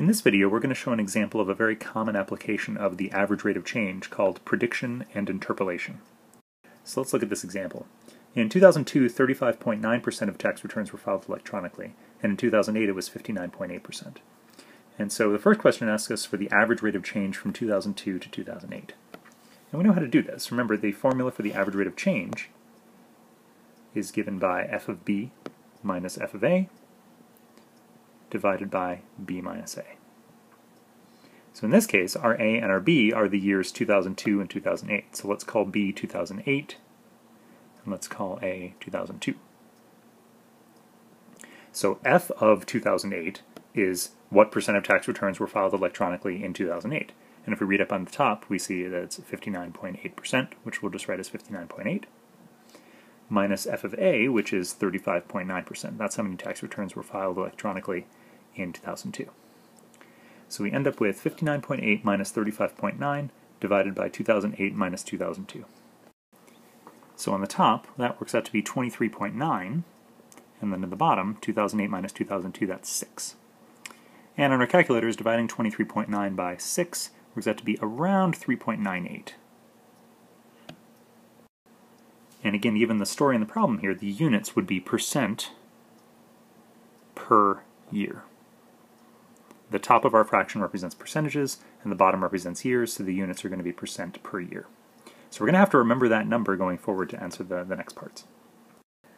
In this video, we're going to show an example of a very common application of the average rate of change called prediction and interpolation. So let's look at this example. In 2002, 35.9% of tax returns were filed electronically, and in 2008 it was 59.8%. And so the first question asks us for the average rate of change from 2002 to 2008. And we know how to do this. Remember, the formula for the average rate of change is given by f of b minus f of a divided by b minus a. So in this case, our a and our b are the years 2002 and 2008. So let's call b 2008, and let's call a 2002. So f of 2008 is what percent of tax returns were filed electronically in 2008. And if we read up on the top, we see that it's 59.8%, which we'll just write as 59.8 minus f of a, which is 35.9%. That's how many tax returns were filed electronically in 2002. So we end up with 59.8 minus 35.9 divided by 2008 minus 2002. So on the top, that works out to be 23.9, and then at the bottom, 2008 minus 2002, that's 6. And on our calculators, dividing 23.9 by 6 works out to be around 3.98. And again, given the story and the problem here, the units would be percent per year. The top of our fraction represents percentages, and the bottom represents years, so the units are going to be percent per year. So we're going to have to remember that number going forward to answer the, the next parts.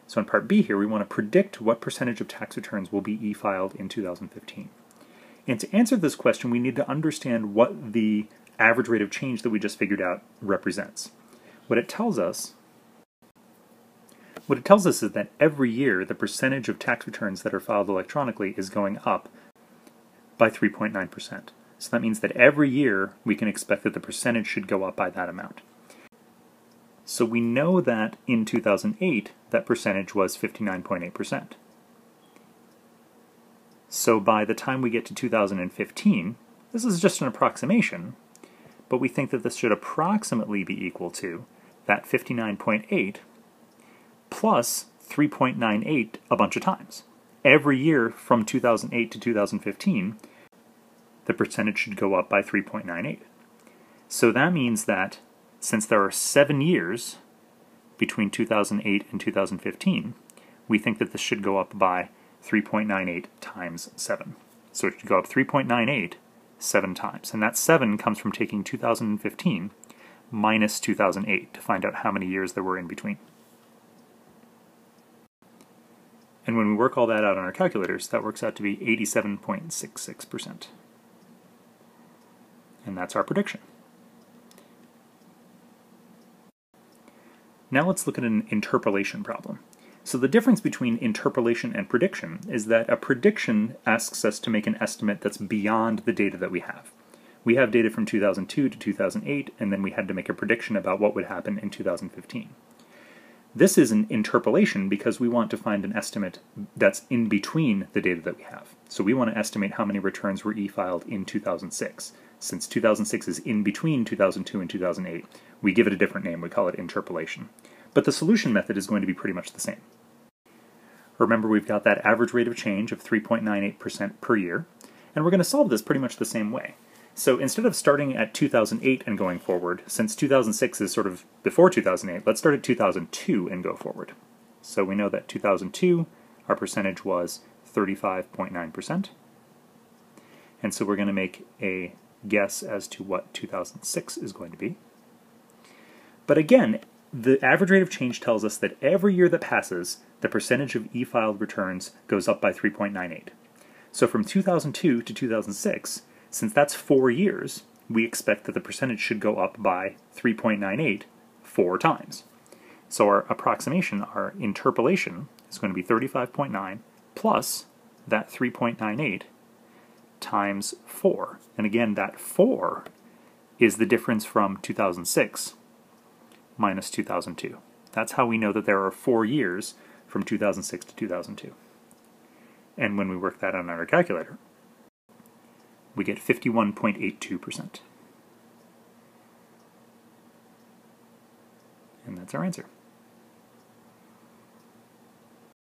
So in part B here, we want to predict what percentage of tax returns will be e-filed in 2015. And to answer this question, we need to understand what the average rate of change that we just figured out represents. What it tells us what it tells us is that every year the percentage of tax returns that are filed electronically is going up by 3.9%. So that means that every year we can expect that the percentage should go up by that amount. So we know that in 2008 that percentage was 59.8%. So by the time we get to 2015, this is just an approximation, but we think that this should approximately be equal to that 59.8 plus 3.98 a bunch of times. Every year from 2008 to 2015, the percentage should go up by 3.98. So that means that since there are seven years between 2008 and 2015, we think that this should go up by 3.98 times 7. So it should go up 3.98 seven times. And that 7 comes from taking 2015 minus 2008 to find out how many years there were in between. And when we work all that out on our calculators, that works out to be 87.66%. And that's our prediction. Now let's look at an interpolation problem. So the difference between interpolation and prediction is that a prediction asks us to make an estimate that's beyond the data that we have. We have data from 2002 to 2008, and then we had to make a prediction about what would happen in 2015. This is an interpolation because we want to find an estimate that's in between the data that we have. So we want to estimate how many returns were e-filed in 2006. Since 2006 is in between 2002 and 2008, we give it a different name. We call it interpolation. But the solution method is going to be pretty much the same. Remember, we've got that average rate of change of 3.98% per year, and we're going to solve this pretty much the same way. So instead of starting at 2008 and going forward, since 2006 is sort of before 2008, let's start at 2002 and go forward. So we know that 2002, our percentage was 35.9%. And so we're going to make a guess as to what 2006 is going to be. But again, the average rate of change tells us that every year that passes, the percentage of e-filed returns goes up by 3.98. So from 2002 to 2006, since that's four years, we expect that the percentage should go up by 3.98 four times. So our approximation, our interpolation, is going to be 35.9 plus that 3.98 times 4. And again, that 4 is the difference from 2006 minus 2002. That's how we know that there are four years from 2006 to 2002. And when we work that on our calculator, we get 51.82%. And that's our answer.